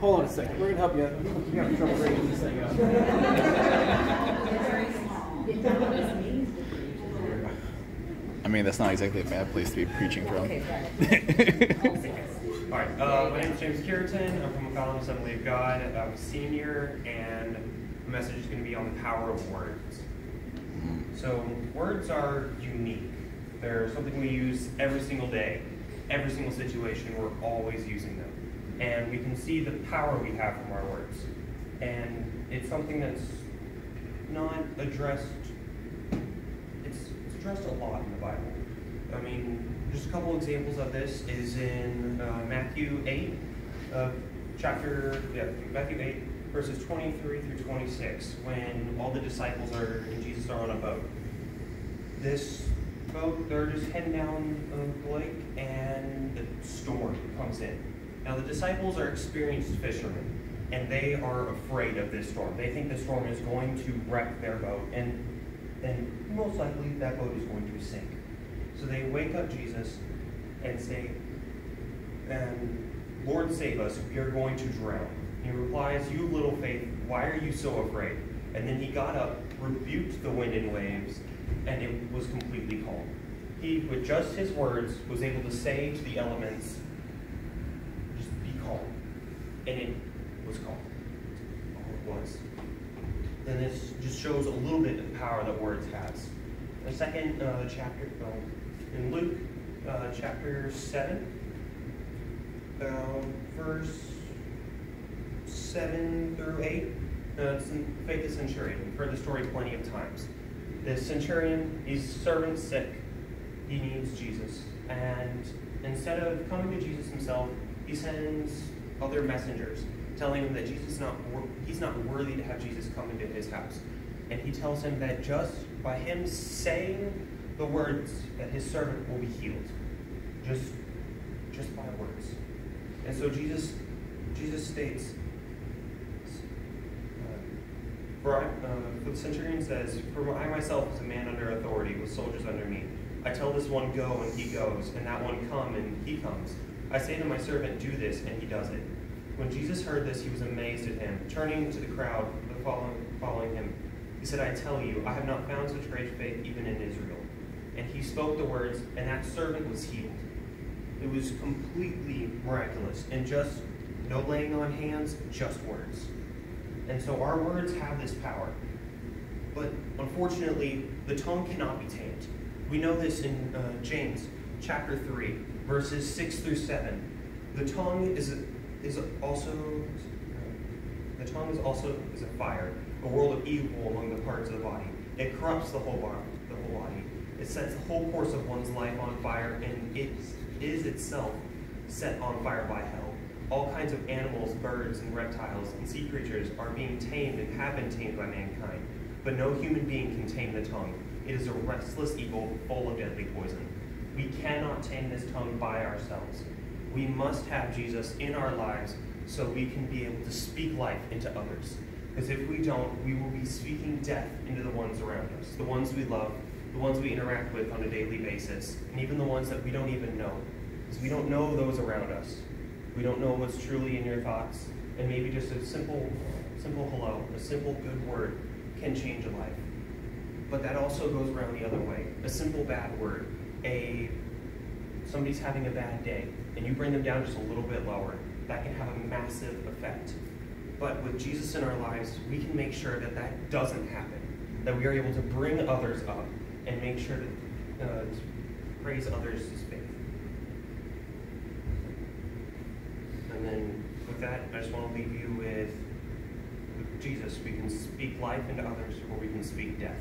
second. We're gonna help you. You have trouble raising this thing up. I mean, that's not exactly a bad place to be preaching from. All right, uh, my name is James Cureton. I'm from McCollum Assembly of God. I'm a senior, and the message is going to be on the power of words. So, words are unique. They're something we use every single day, every single situation. We're always using them. And we can see the power we have from our words. And it's something that's not addressed, it's, it's addressed a lot in the Bible. I mean, just a couple examples of this is in uh, Matthew 8, uh, chapter, yeah, Matthew 8, verses 23 through 26, when all the disciples are and Jesus are on a boat. This boat, they're just heading down the lake, and the storm comes in. Now, the disciples are experienced fishermen, and they are afraid of this storm. They think the storm is going to wreck their boat, and, and most likely that boat is going to sink. So they wake up Jesus and say, and Lord, save us, we are going to drown. He replies, You little faith, why are you so afraid? And then he got up, rebuked the wind and waves, and it was completely calm. He, with just his words, was able to say to the elements, Calm. And it was called. All it was. Then this just shows a little bit of power that words has. The second uh, chapter, uh, in Luke uh, chapter 7, uh, verse 7 through 8. Uh, Faith the Centurion. We've heard the story plenty of times. The centurion, his servant's sick. He needs Jesus. And instead of coming to Jesus himself, he sends other messengers telling him that Jesus not he's not worthy to have Jesus come into his house. And he tells him that just by him saying the words that his servant will be healed. Just just by words. And so Jesus Jesus states uh, for, I, uh, for the centurion says, For I myself is a man under authority, with soldiers under me. I tell this one, go, and he goes, and that one, come, and he comes. I say to my servant, do this, and he does it. When Jesus heard this, he was amazed at him. Turning to the crowd following, following him, he said, I tell you, I have not found such great faith even in Israel. And he spoke the words, and that servant was healed. It was completely miraculous, and just no laying on hands, just words. And so our words have this power. But unfortunately, the tongue cannot be tamed. We know this in uh, James chapter 3, verses 6 through 7. The tongue is, is also, the tongue is also is a fire, a world of evil among the parts of the body. It corrupts the whole body, the whole body. It sets the whole course of one's life on fire, and it is itself set on fire by hell. All kinds of animals, birds, and reptiles, and sea creatures are being tamed and have been tamed by mankind. But no human being can tame the tongue. It is a restless evil full of deadly poison. We cannot tame this tongue by ourselves. We must have Jesus in our lives so we can be able to speak life into others. Because if we don't, we will be speaking death into the ones around us, the ones we love, the ones we interact with on a daily basis, and even the ones that we don't even know. Because we don't know those around us. We don't know what's truly in your thoughts, and maybe just a simple, simple hello, a simple good word can change a life. But that also goes around the other way. A simple bad word, a somebody's having a bad day, and you bring them down just a little bit lower, that can have a massive effect. But with Jesus in our lives, we can make sure that that doesn't happen. That we are able to bring others up and make sure to, uh, to praise others' faith. And then with that, I just want to leave you with, with Jesus. We can speak life into others, or we can speak death.